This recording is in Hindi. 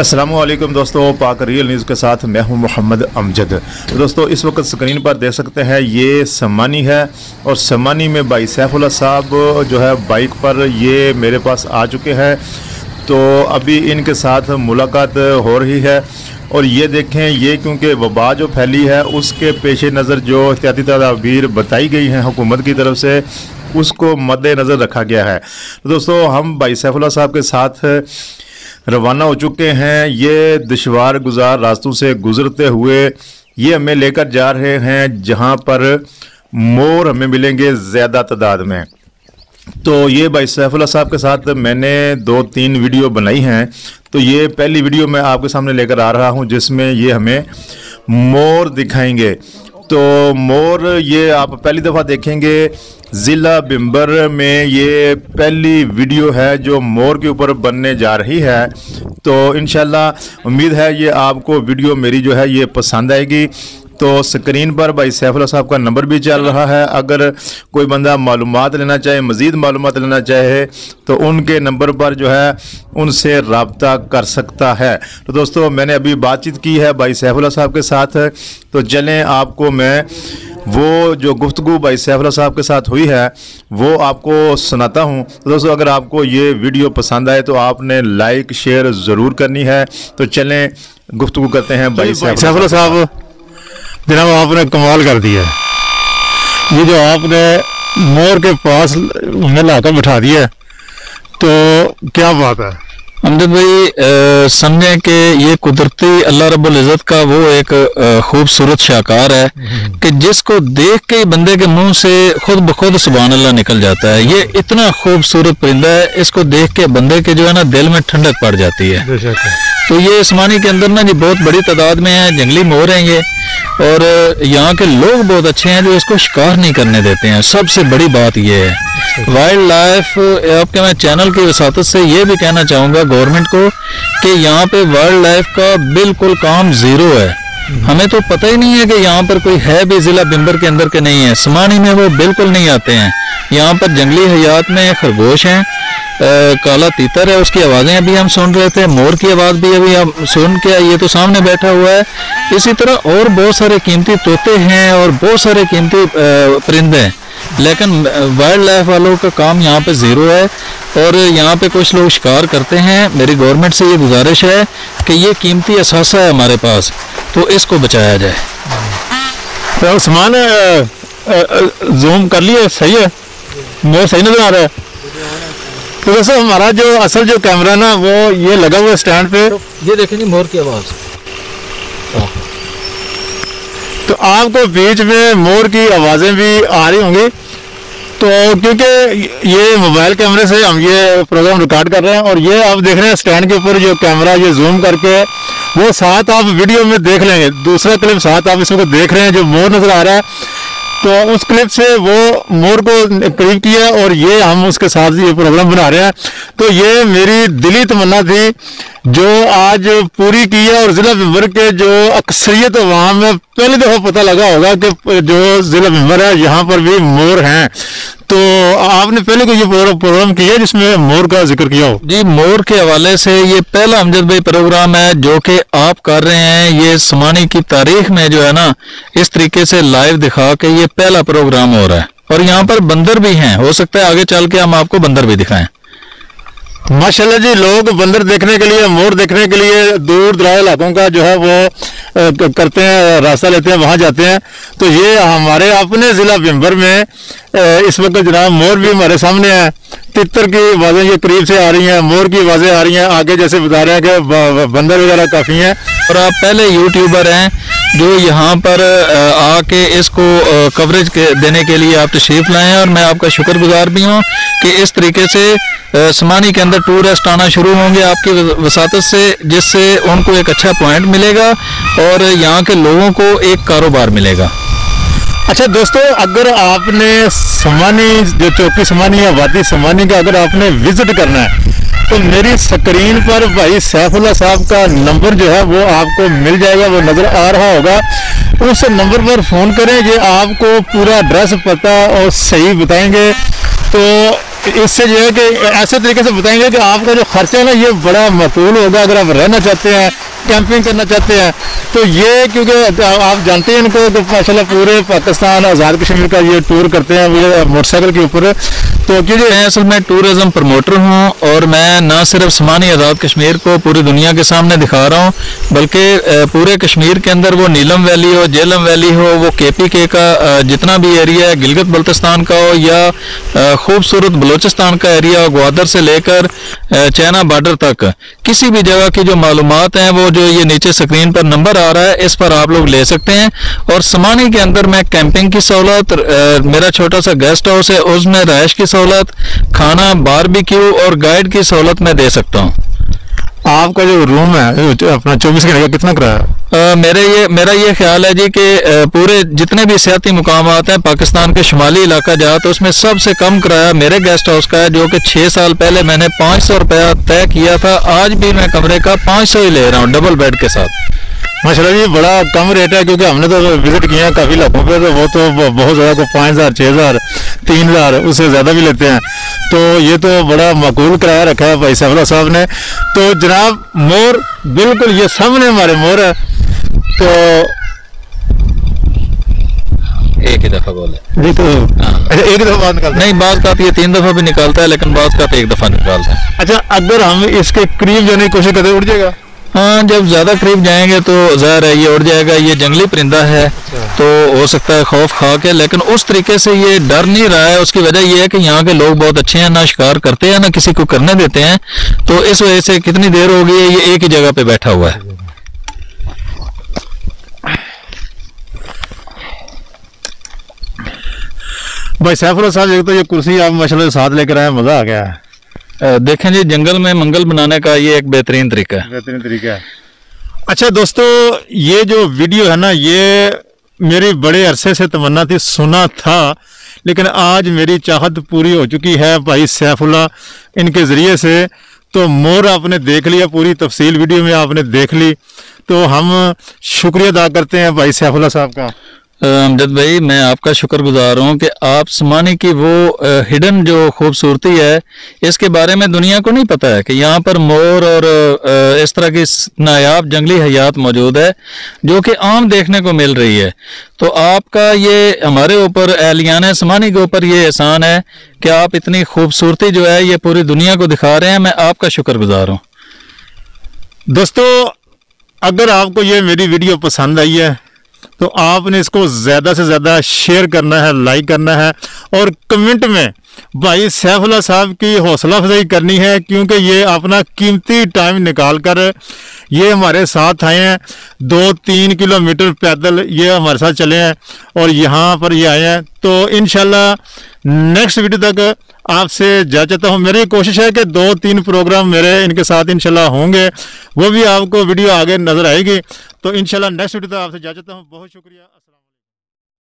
असलम दोस्तों, पाक रियल न्यूज़ के साथ मैं हूँ मोहम्मद अमजद। तो दोस्तों, इस वक्त स्क्रीन पर देख सकते हैं, ये सम्मानी है और सम्मानी में भाई सैफुल्ला साहब जो है बाइक पर ये मेरे पास आ चुके हैं। तो अभी इनके साथ मुलाकात हो रही है और ये देखें, ये क्योंकि वबा जो फैली है, उसके पेश नज़र जो एहतियाती तदाबीर बताई गई हैं हुकूमत की तरफ़ से, उसको मद्देनज़र रखा गया है। तो दोस्तों, हम भाई सैफुल्ला साहब के साथ रवाना हो चुके हैं। ये दुशवार गुजार रास्तों से गुजरते हुए ये हमें लेकर जा रहे हैं, जहाँ पर मोर हमें मिलेंगे ज़्यादा तादाद में। तो ये भाई सैफुल्ला साहब के साथ मैंने दो तीन वीडियो बनाई हैं। तो ये पहली वीडियो मैं आपके सामने लेकर आ रहा हूँ, जिसमें ये हमें मोर दिखाएँगे। तो मोर ये आप पहली दफ़ा देखेंगे ज़िला बिम्बर में ये पहली वीडियो है जो मोर के ऊपर बनने जा रही है। तो इन उम्मीद है ये आपको वीडियो मेरी जो है ये पसंद आएगी। तो स्क्रीन पर भाई सैफुल्ला साहब का नंबर भी चल रहा है। अगर कोई बंदा मालूम लेना चाहे, मज़ीद मालूम लेना चाहे तो उनके नंबर पर जो है उनसे रबता कर सकता है। तो दोस्तों, मैंने अभी बातचीत की है भाई सैफुल्ला साहब के साथ। तो चलें आपको मैं वो जो गुफ्तु भाई सैफुल्ला साहब के साथ हुई है वो आपको सुनाता हूँ। तो दोस्तों अगर आपको ये वीडियो पसंद आए तो आपने लाइक शेयर ज़रूर करनी है। तो चलें गुफ्तु करते हैं भाई सैफुल्ला साहब। जनाब आपने कमाल कर दिया ये जो आपने मोर के पास हमें लाकर बिठा दिया तो क्या बात है? अमजद भाई समझें कि ये कुदरती अल्लाह रब्बुल इज़्ज़त का वो एक खूबसूरत शाकार है कि जिसको देख के बंदे के मुँह से खुद ब खुद सुबहान अल्लाह निकल जाता है। ये इतना खूबसूरत परिंदा है इसको देख के बंदे के जो है ना दिल में ठंडक पड़ जाती है। तो ये इस्मानी के अंदर ना जी बहुत बड़ी तादाद में है जंगली मोर हैं ये। और यहाँ के लोग बहुत अच्छे हैं जो इसको शिकार नहीं करने देते हैं। सबसे बड़ी बात ये है। वाइल्ड लाइफ आपके मैं चैनल की वसात से ये भी कहना चाहूँगा गवर्नमेंट को कि यहाँ पे वाइल्ड लाइफ का बिल्कुल काम ज़ीरो है। हमें तो पता ही नहीं है कि यहाँ पर कोई है भी ज़िला बिम्बर के अंदर के नहीं है। समानी में वो बिल्कुल नहीं आते हैं। यहाँ पर जंगली हयात में खरगोश हैं काला तीतर है, उसकी आवाज़ें अभी हम सुन रहे थे, मोर की आवाज़ भी अभी हम सुन के ये तो सामने बैठा हुआ है। इसी तरह और बहुत सारे कीमती तोते हैं और बहुत सारे कीमती परिंदे हैं। लेकिन वाइल्ड लाइफ वालों का काम यहाँ पे ज़ीरो है और यहाँ पे कुछ लोग शिकार करते हैं। मेरी गवर्नमेंट से ये गुजारिश है कि ये कीमती असासा है हमारे पास तो इसको बचाया जाए। तो सामान जूम कर लिए सही है? मोर सही नज़र आ रहा है। तो वैसे हमारा जो असल जो कैमरा ना वो ये लगा हुआ स्टैंड पे। तो ये देखेंगे मोर की आवाज़। तो आपको बीच में मोर की आवाज़ें भी आ रही होंगी। तो क्योंकि ये मोबाइल कैमरे से हम ये प्रोग्राम रिकॉर्ड कर रहे हैं और ये आप देख रहे हैं स्टैंड के ऊपर जो कैमरा, ये जूम करके वो साथ आप वीडियो में देख लेंगे। दूसरा क्लिप साथ आप इसमें देख रहे हैं जो मोर नज़र आ रहा है। तो उस क्लिप से वो मोर को करीब किया और ये हम उसके साथ ये प्रॉब्लम बना रहे हैं। तो ये मेरी दिली तमन्ना थी, जो आज पूरी की है और ज़िला मेंबर के जो अक्सरियत वहाँ में पहले दफ़ा पता लगा होगा कि जो ज़िला मेंबर है, यहाँ पर भी मोर हैं। तो आपने पहले को ये प्रोग्राम किया जिसमें मोर का ज़िक्र किया हो? जी मोर के हवाले से ये पहला अमजद भाई प्रोग्राम है जो कि आप कर रहे हैं। ये समानी की तारीख में जो है ना इस तरीके से लाइव दिखा के ये पहला प्रोग्राम हो रहा है। और यहाँ पर बंदर भी हैं। हो सकता है आगे चल के हम आपको बंदर भी दिखाएँ। माशाल्लाह जी लोग बंदर देखने के लिए मोर देखने के लिए दूर दराज इलाकों का जो है वो करते हैं, रास्ता लेते हैं, वहाँ जाते हैं। तो ये हमारे अपने ज़िला बिम्बर में इस वक्त जनाब मोर भी हमारे सामने है। तितर की आवाज़ें ये करीब से आ रही हैं, मोर की आवाज़ें आ रही हैं। आगे जैसे बता रहे हैं कि बंदर वगैरह काफ़ी हैं। और आप पहले यूट्यूबर हैं जो यहाँ पर आके इसको कवरेज के देने के लिए आप तशरीफ़ लाए हैं और मैं आपका शुक्रगुजार भी हूँ कि इस तरीके से समानी के अंदर टूरिस्ट आना शुरू होंगे आपकी वसात से, जिससे उनको एक अच्छा पॉइंट मिलेगा और यहाँ के लोगों को एक कारोबार मिलेगा। अच्छा दोस्तों, अगर आपने समानी, जो चौकी समानी या वादी समानी का अगर आपने विज़िट करना है तो मेरी स्क्रीन पर भाई सैफुल्ला साहब का नंबर जो है वो आपको मिल जाएगा, वो नज़र आ रहा होगा। उस नंबर पर फ़ोन करें, ये आपको पूरा एड्रेस पता और सही बताएँगे। तो इससे जो है कि ऐसे तरीके से बताएँगे कि आपका जो खर्चा है ना, ये बड़ा मकबूल होगा अगर आप रहना चाहते हैं कैंपिंग करना चाहते हैं। तो ये क्योंकि आप जानते हैं इनको तो माशाल्लाह पूरे पाकिस्तान, आज़ाद कश्मीर का ये टूर करते हैं मोटरसाइकिल के ऊपर। तो क्योंकि मैं असल में टूरिज़्म प्रमोटर हूँ और मैं न सिर्फ़ समानी आज़ाद कश्मीर को पूरी दुनिया के सामने दिखा रहा हूँ, बल्कि पूरे कश्मीर के अंदर वो नीलम वैली हो, जेलम वैली हो, वो के पी के का जितना भी एरिया है, गिलगित बल्तिस्तान का हो, या खूबसूरत बलोचिस्तान का एरिया हो, ग्वादर से लेकर चाइना बॉर्डर तक, किसी भी जगह की जो मालूम हैं, वो जो ये नीचे स्क्रीन पर नंबर आ रहा है, इस पर आप लोग ले सकते हैं। और समानी के अंदर मैं कैंपिंग की सहूलत मेरा छोटा सा गेस्ट हाउस है, उसमें रहायश की सहूलत खाना बारबेक्यू और गाइड की सहूलत मैं दे सकता हूँ। आपका जो रूम है अपना चौबीस घंटे का कितना किराया मेरे ये मेरा ये ख्याल है जी कि पूरे जितने भी सियाती मुकाम हैं पाकिस्तान के शुमाली इलाका जहाँ तो उसमें सबसे कम किराया मेरे गेस्ट हाउस का है जो कि छः साल पहले मैंने पाँच सौ रुपया तय किया था आज भी मैं कमरे का पाँच सौ ही ले रहा हूँ डबल बेड के साथ। माशाल्लाह जी बड़ा कम रेट है क्योंकि हमने तो विज़िट किया है काफ़ी लाखों पे तो वो तो बहुत ज़्यादा को पाँच हज़ार छः हज़ार तीन हज़ार उससे ज़्यादा भी लेते हैं। तो ये तो बड़ा मकबूल किराया रखा है भाई सैफला साहब ने। तो जनाब मोर बिल्कुल ये सामने हमारे मोर है। तो एक ही दफ़ा बोले। ये तो अच्छा एक दफ़ा बात निकालते नहीं बात का ये तीन दफ़ा भी निकालता है लेकिन बात का एक दफ़ा निकालता है। अच्छा अगर हम इसके करीब जाने की कोशिश करते उड़ जाएगा। हाँ जब ज़्यादा करीब जाएँगे तो ज़ाहिर है, ये उड़ जाएगा, ये जंगली परिंदा है तो हो सकता है खौफ खा के, लेकिन उस तरीके से ये डर नहीं रहा है, उसकी वजह ये है कि यहाँ के लोग बहुत अच्छे हैं, ना शिकार करते हैं, ना किसी को करने देते हैं तो इस वजह से कितनी देर हो गई है ये एक ही जगह पे बैठा हुआ है। भाई सैफुल्ला साहब, एक तो ये कुर्सी आप माशाल्लाह साथ लेकर आए, मज़ा आ गया। है देखें जी जंगल में मंगल बनाने का ये एक बेहतरीन तरीका है। बेहतरीन तरीका है। अच्छा दोस्तों ये जो वीडियो है ना ये मेरी बड़े अरसे से तमन्ना थी सुना था लेकिन आज मेरी चाहत पूरी हो चुकी है भाई सैफुल्ला इनके ज़रिए से। तो मोर आपने देख लिया पूरी तफसील वीडियो में आपने देख ली। तो हम शुक्रिया अदा करते हैं भाई सैफुल्ला साहब का। अमजद भाई, मैं आपका शुक्रगुजार हूँ कि आप समानी की वो हिडन जो खूबसूरती है, इसके बारे में दुनिया को नहीं पता है कि यहाँ पर मोर और इस तरह की नायाब जंगली हयात मौजूद है, जो कि आम देखने को मिल रही है। तो आपका ये, हमारे ऊपर एहलियान समानी के ऊपर ये एहसान है कि आप इतनी खूबसूरती जो है, ये पूरी दुनिया को दिखा रहे हैं। मैं आपका शुक्रगुजार हूँ। दोस्तों, अगर आपको ये मेरी वीडियो पसंद आई है तो आपने इसको ज़्यादा से ज़्यादा शेयर करना है लाइक करना है और कमेंट में भाई सैफुल्ला साहब की हौसला अफजाई करनी है क्योंकि ये अपना कीमती टाइम निकाल कर ये हमारे साथ आए हैं। दो तीन किलोमीटर पैदल ये हमारे साथ चले हैं और यहाँ पर ये आए हैं। तो इन नेक्स्ट वीडियो तक आपसे जा चाहता हूँ। मेरी कोशिश है कि दो तीन प्रोग्राम मेरे इनके साथ इनशाला होंगे। वो भी आपको वीडियो आगे नज़र आएगी। तो इनशाला नेक्स्ट वीडियो तक आपसे जा चाहता हूँ। बहुत शुक्रिया।